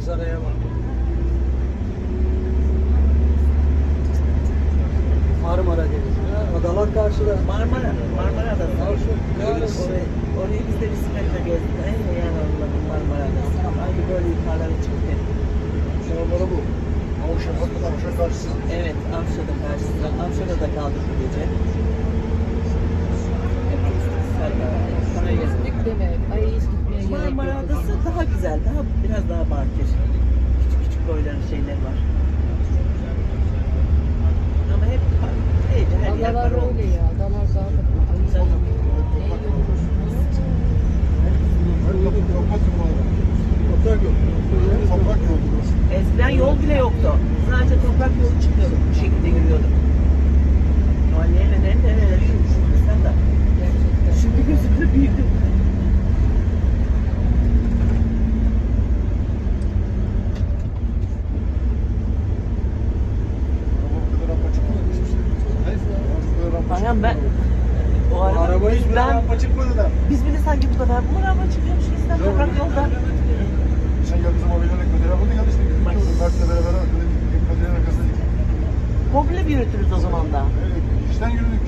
Manzaraya bak. Marmara Denizi. Adalar karşıda. Marmara, Marmara Adası. Yarısı. Orayı, orayı biz de bisikletle gezdik. En yani Allah'ım Marmara Adası. Aynı böyle yukarılara çıktık. Şuraları bu. Avşa Avşa karşısı. Evet, Avşa'da karşısında. Avşa'da da kaldık bu gece. Sonra gezdik. Gittik deme. Ay hiç gitmeye gerek yok. Marmara Adası daha güzel, daha biraz daha bakir. Küçük küçük boyların şeyler var. Ama hep iyice her yer Adalar var olmuş. öyle ya. Adalar daha da arada. Toprak yok. Toprak yolu. Eskiden yol bile yoktu. Sadece toprak yolu çıkıyordu. Bu şekilde yürüyorduk. Ama nereler nereler yürümüşsün sen de. gerçekten. Şimdi gözümde büyüdü. Ama bu kadar rampa çıkmadı hiçbir şey. Rampa çıkmadı. ben o araba, araba hiçbir ben, rampa çıkmadı da. biz bile sanki bu kadar bu araba çıkıyormuş bizden Yok. toprak yolda. Sen geldiğin zaman bilerek Kadir'e bunu geldi işte. Mert'le beraber Kadir'in arkasına gittik. Komple bir yürütürüz o zaman da. Evet, işten yürüdük.